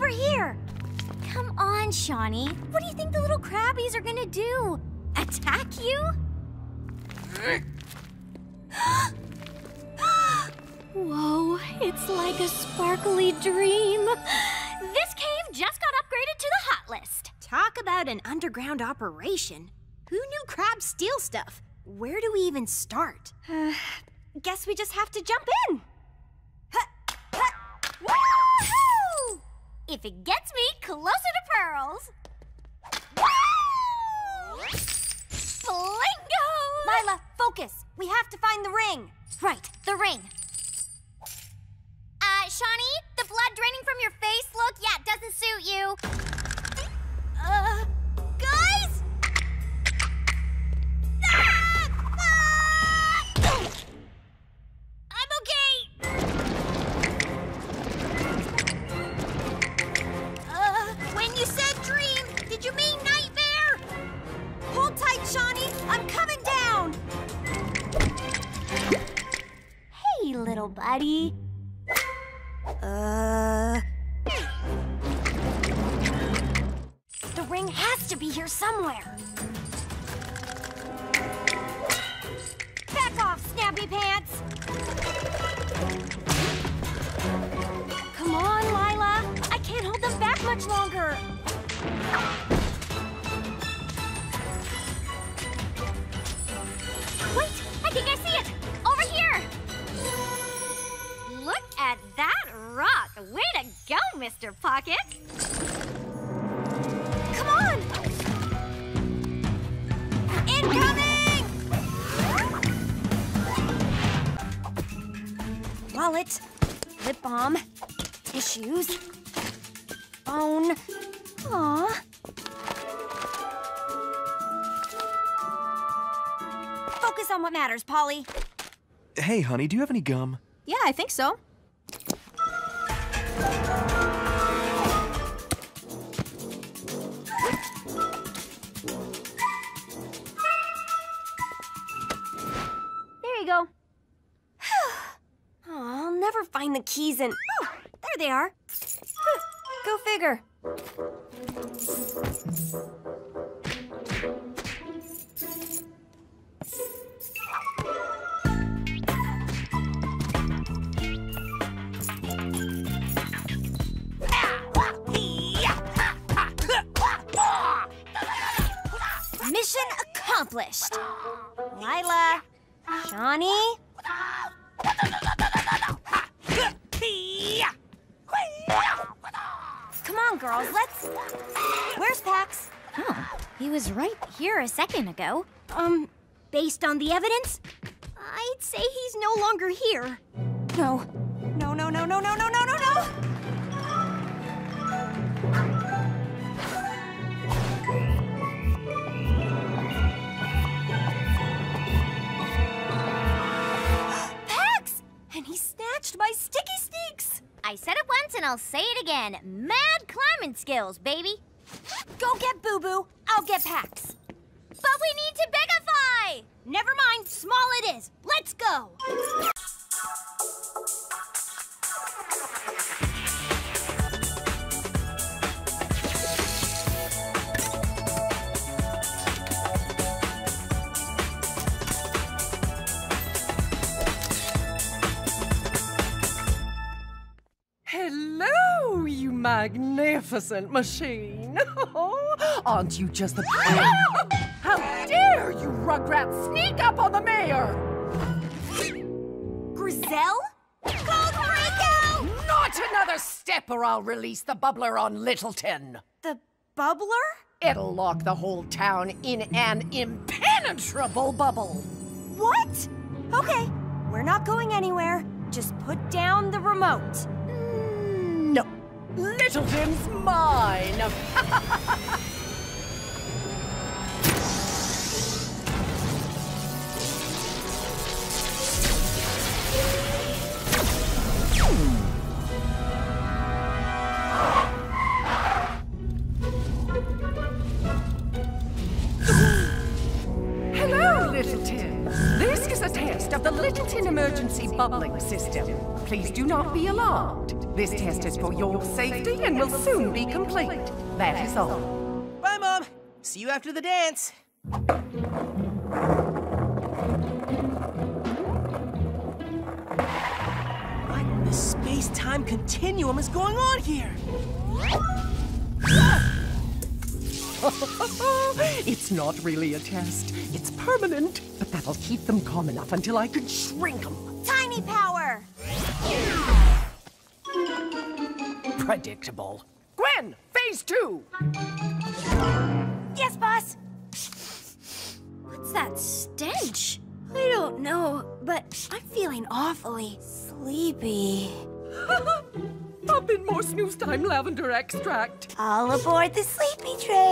over here. Come on, Shani. What do you think the little crabbies are gonna do? Attack you? Whoa, it's like a sparkly dream. This cave just got upgraded to the hot list. Talk about an underground operation. Who knew crabs steal stuff? Where do we even start? Uh, guess we just have to jump in. Woohoo! If it gets me closer to pearls. Flingo! Lila, focus. We have to find the ring. Right, the ring. Uh, Shani, the blood draining from your face look, yeah, it doesn't suit you. Daddy. Mr. Pocket. Come on! Incoming! Wallet, lip balm, tissues, phone. Aw. Focus on what matters, Polly. Hey, honey, do you have any gum? Yeah, I think so. Keys in. Oh, there they are. Go figure. Mission accomplished. Lila, Shani, Come on, girls, let's. Where's Pax? Oh, he was right here a second ago. Um, based on the evidence, I'd say he's no longer here. No. I'll say it again. Mad climbing skills, baby. Go get Boo Boo, I'll get Pax. But we need to bigify! Never mind, small it is. Let's go! Magnificent machine. Aren't you just the... How dare you, Rugrat, sneak up on the mayor! Grizel? Called breakout! Not another step or I'll release the bubbler on Littleton. The bubbler? It'll lock the whole town in an impenetrable bubble. What? Okay, we're not going anywhere. Just put down the remote. Littleton's mine. Hello. This is a test of the Littleton emergency bubbling system. Please do not be alarmed. This test is for your safety and will soon be complete. That is all. Bye, Mom. See you after the dance. What in the space-time continuum is going on here? it's not really a test. It's permanent, but that'll keep them calm enough until I can shrink them. Tiny power! Predictable. Gwen, phase two. Yes, boss. What's that stench? I don't know, but I'm feeling awfully sleepy. Pop in more snooze time lavender extract. All aboard the sleepy train.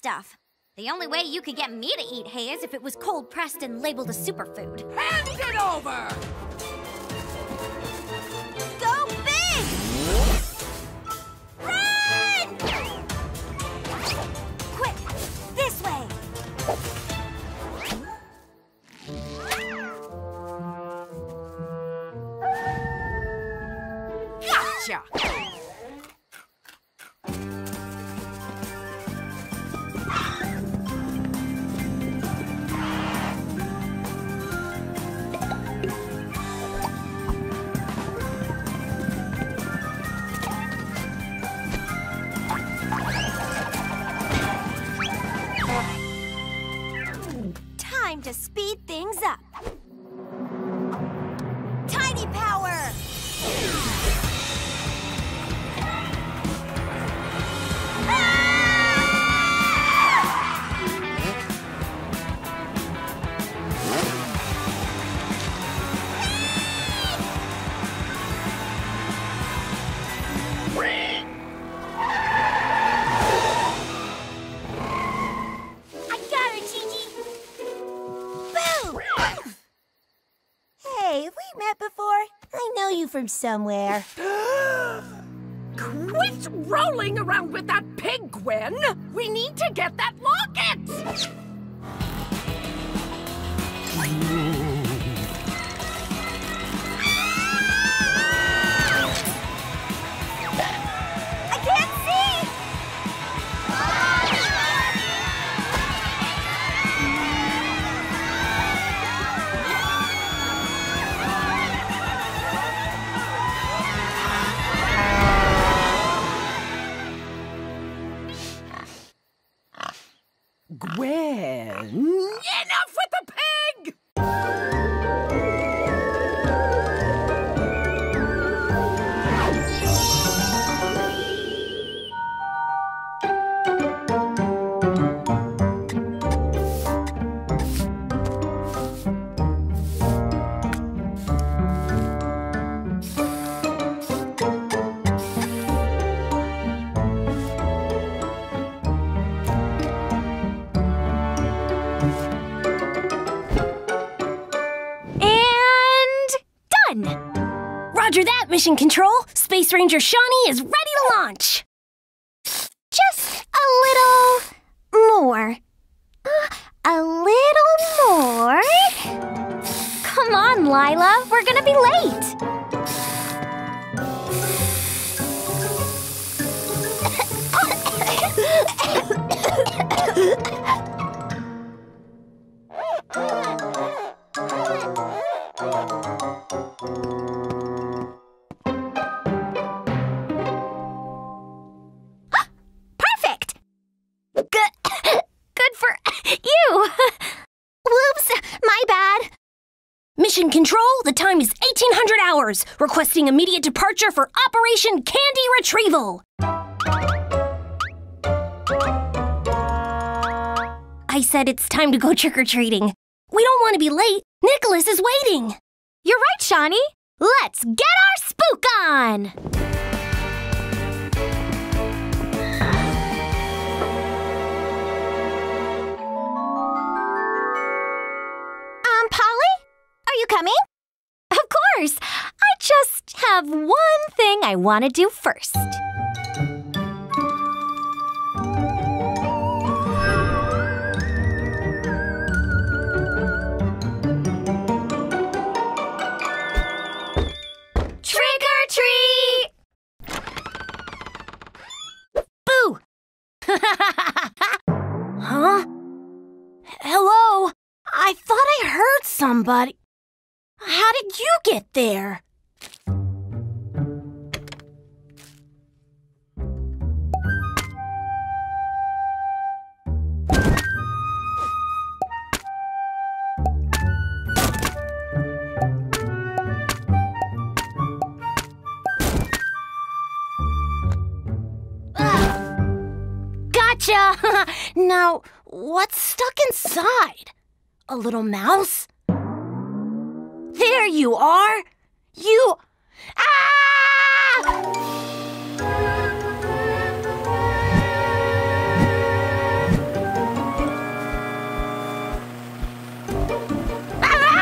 Stuff. The only way you could get me to eat hay is if it was cold pressed and labeled a superfood. Hand it over! From somewhere. Quit rolling around with that pig, Gwen! We need to get that locket! Mission Control. Space Ranger Shani is ready to launch. 1800 requesting immediate departure for Operation Candy Retrieval. I said it's time to go trick or treating. We don't want to be late. Nicholas is waiting. You're right, Shani. Let's get our spook on! Um, Polly? Are you coming? Of course. I just have one thing I want to do first. Trick or treat! Boo! huh? Hello? I thought I heard somebody. How did you get there? Gotcha! now, what's stuck inside? A little mouse? There you are! You. Ah! Ah!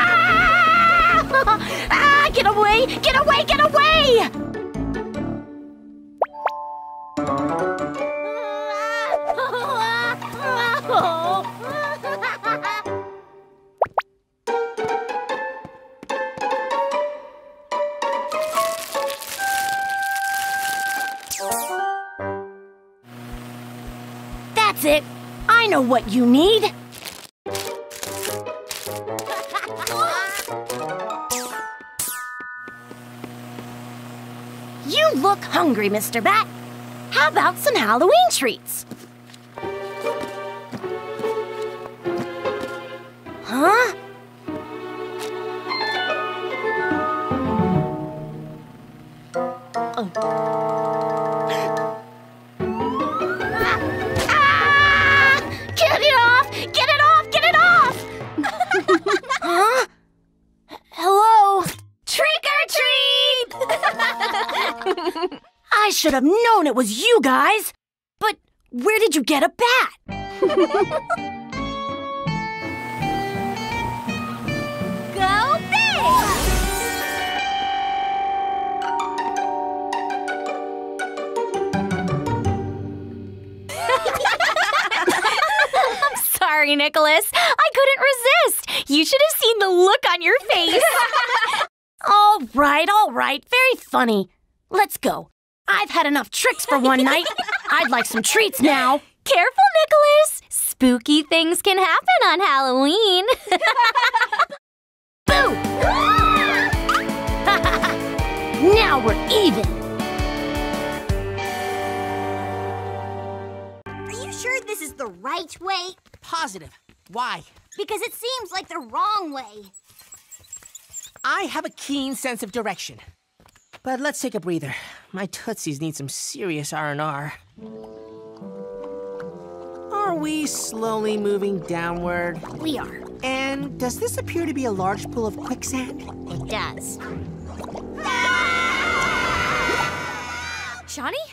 Ah! Get away! Get away! Get away! It. I know what you need. You look hungry, Mr. Bat. How about some Halloween treats? It was you guys. But where did you get a bat? Go big! I'm sorry, Nicholas. I couldn't resist. You should have seen the look on your face. all right, all right. Very funny. Let's go. I've had enough tricks for one night. I'd like some treats now. Careful, Nicholas. Spooky things can happen on Halloween. Boo! now we're even. Are you sure this is the right way? Positive. Why? Because it seems like the wrong way. I have a keen sense of direction. But let's take a breather. My tootsies need some serious R&R. Are we slowly moving downward? We are. And does this appear to be a large pool of quicksand? It does. Johnny?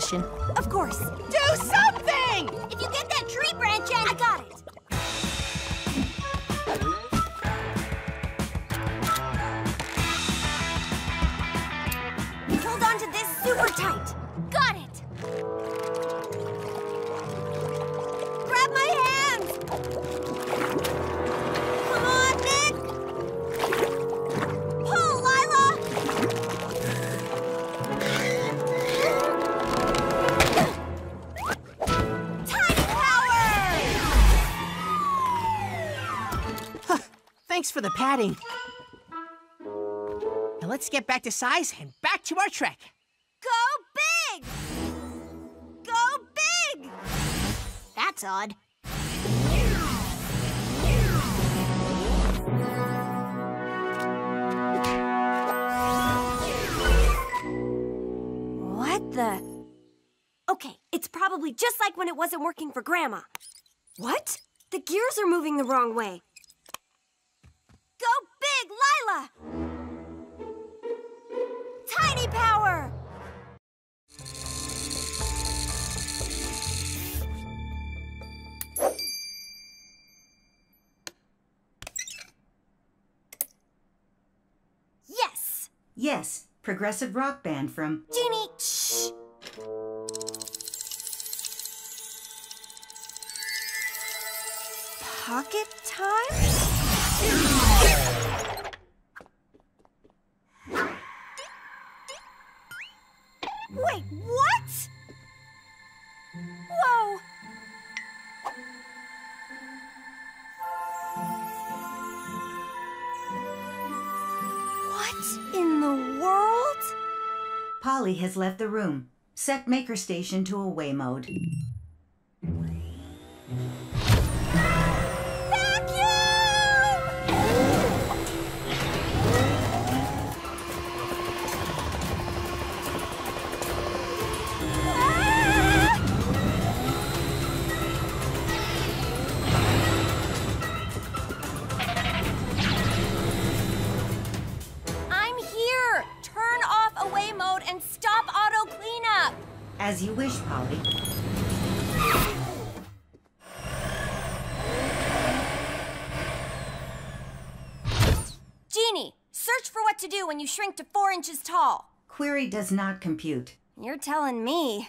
Make suggestion? Of course. Do something! For the padding. Now let's get back to size and back to our trek. Go big! Go big! That's odd. What the? Okay, it's probably just like when it wasn't working for Grandma. What? The gears are moving the wrong way. Lila! Tiny power! Yes! Yes, progressive rock band from. Genie, shh! Pocket time? Polly has left the room. Set Maker Station to away mode. Shrink to four inches tall. Query does not compute. You're telling me.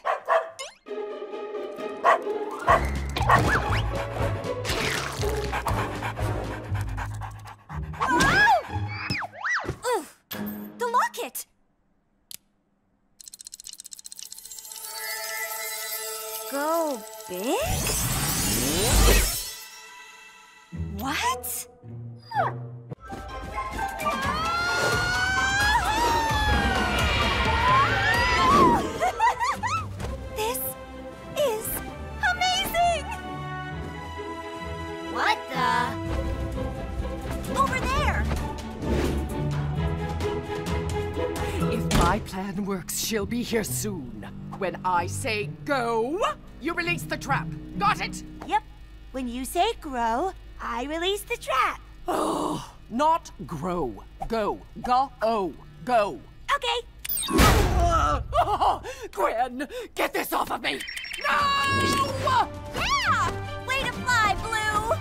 She'll be here soon. When I say go, you release the trap. Got it? Yep. When you say grow, I release the trap. Oh, not grow. Go. Go. Oh. Go. Okay. Oh, Gwen, get this off of me! No! Yeah! Way to fly, Blue!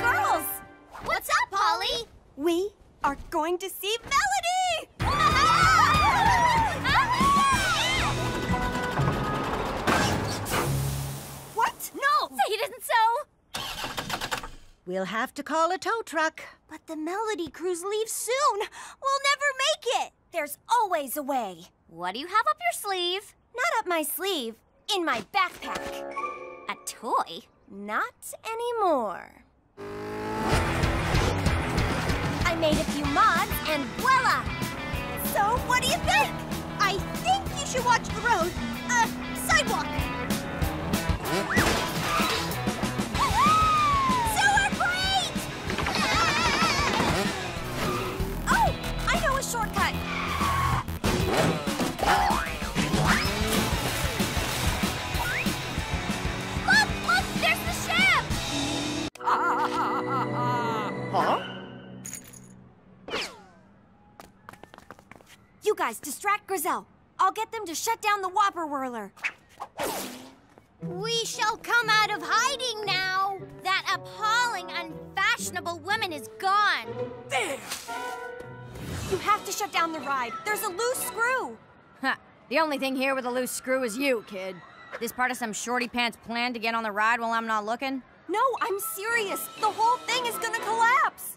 Girls! What's up, Polly? We are going to see Melody! We'll have to call a tow truck. But the Melody Cruise leaves soon. We'll never make it. There's always a way. What do you have up your sleeve? Not up my sleeve. In my backpack. A toy? Not anymore. I made a few mods and voila! So, what do you think? I think you should watch the road. Uh, sidewalk. Guys distract Grizel. I'll get them to shut down the Whopper Whirler. We shall come out of hiding now. That appalling, unfashionable woman is gone. There! You have to shut down the ride. There's a loose screw. Ha! The only thing here with a loose screw is you, kid. This part of some shorty pants plan to get on the ride while I'm not looking? No, I'm serious. The whole thing is gonna collapse.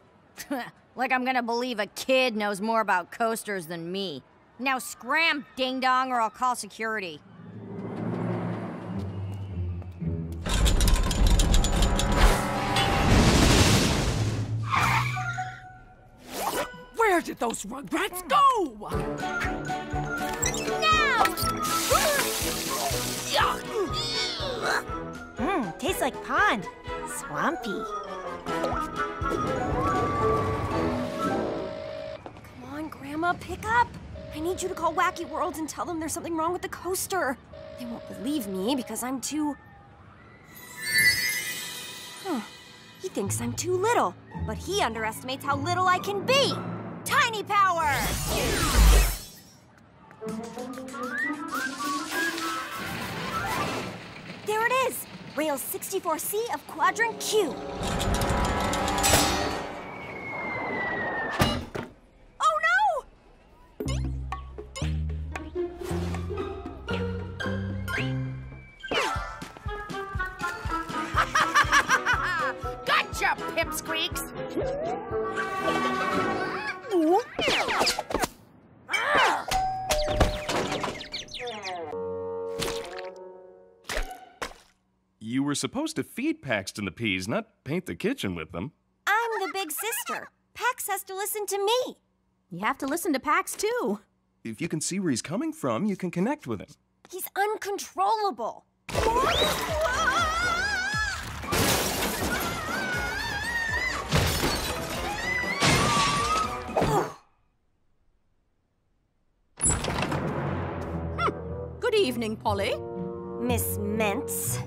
like I'm gonna believe a kid knows more about coasters than me. Now scram, ding dong, or I'll call security. Where did those rugrats go? Now! Mmm, tastes like pond. Swampy. Come on, Grandma, pick up. I need you to call Wacky World and tell them there's something wrong with the coaster. They won't believe me because I'm too. He thinks I'm too little, but he underestimates how little I can be. Tiny power! There it is! Rail 64C of Quadrant Q. supposed to feed Paxton the peas, not paint the kitchen with them. I'm the big sister. Pax has to listen to me. You have to listen to Pax, too. If you can see where he's coming from, you can connect with him. He's uncontrollable. Good evening, Polly. Miss Mentz.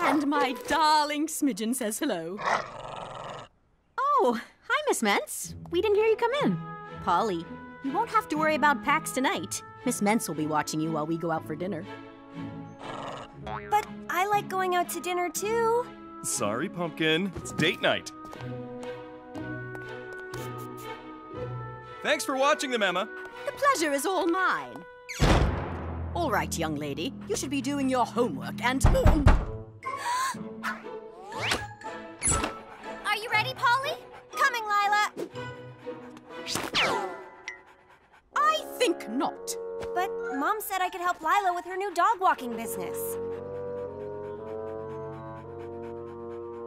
And my darling Smidgen says hello. Oh, hi, Miss Mentz. We didn't hear you come in. Polly, you won't have to worry about Pax tonight. Miss Mentz will be watching you while we go out for dinner. But I like going out to dinner too. Sorry, Pumpkin. It's date night. Thanks for watching them, Emma. The pleasure is all mine. All right, young lady. You should be doing your homework and. Are you ready, Polly? Coming, Lila. I think not. But Mom said I could help Lila with her new dog walking business.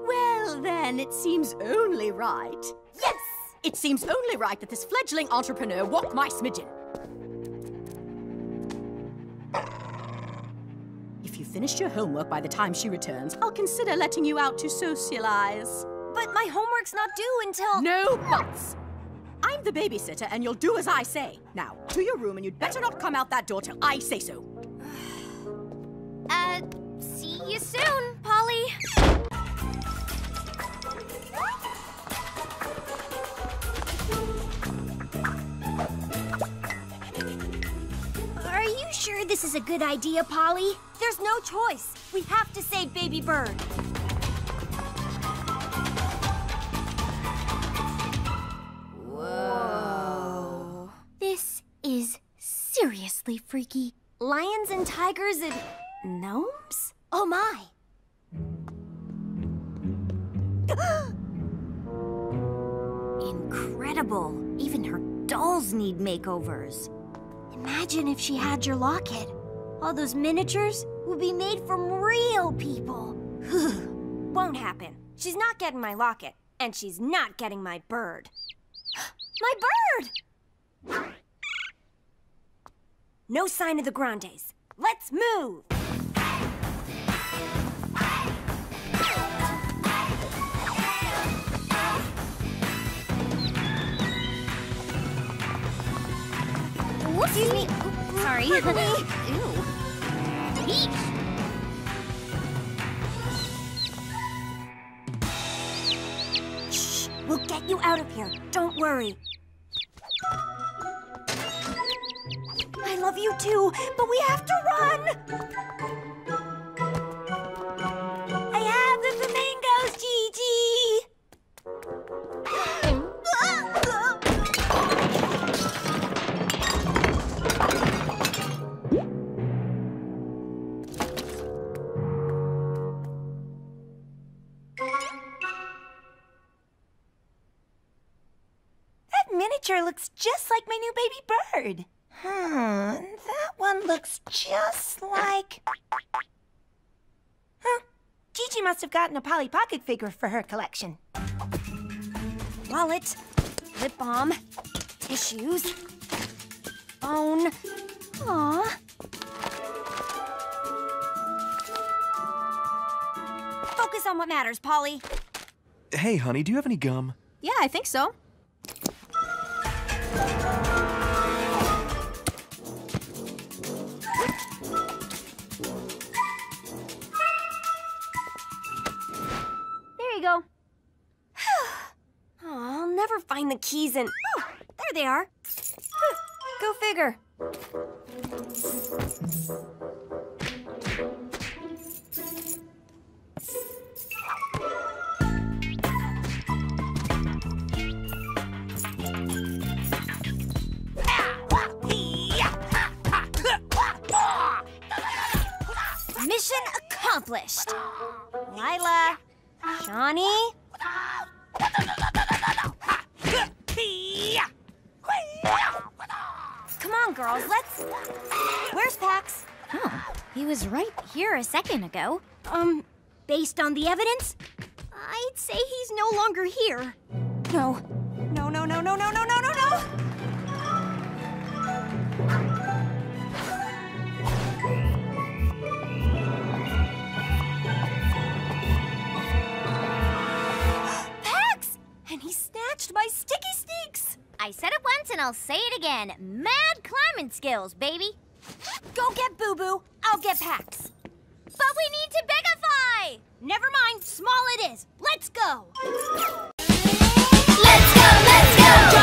Well, then, it seems only right. Yes! It seems only right that this fledgling entrepreneur walk my smidgen. Finished your homework by the time she returns, I'll consider letting you out to socialize. But my homework's not due until. No buts. I'm the babysitter, and you'll do as I say. Now, to your room, and you'd better not come out that door till I say so. Uh, see you soon, this is a good idea, Polly? There's no choice. We have to save Baby Bird. Whoa. This is seriously freaky. Lions and tigers and gnomes? Oh my. Incredible. Even her dolls need makeovers. Imagine if she had your locket. All those miniatures would be made from real people. Won't happen. She's not getting my locket, and she's not getting my bird. my bird! No sign of the Grandes. Let's move! Excuse me. Sorry. Ew. Eek. Shh. We'll get you out of here. Don't worry. I love you too, but we have to run. Looks just like my new baby bird. Hmm, that one looks just like. Huh. Gigi must have gotten a Polly Pocket figure for her collection. Wallet, lip balm, tissues, phone. Aw. Focus on what matters, Polly. Hey, honey, do you have any gum? Yeah, I think so. Find the keys and... Oh, there they are. Go figure. Mission accomplished. Lila, Shani. Girls, let's. Where's Pax? Oh, he was right here a second ago. Um, based on the evidence, I'd say he's no longer here. No. No, no, no, no, no, no, no, no, no! Pax! And he snatched my sticky! I said it once and I'll say it again. Mad climbing skills, baby. Go get Boo-Boo. I'll get Pax. But we need to bigify! Never mind, small it is. Let's go! Let's go, let's go!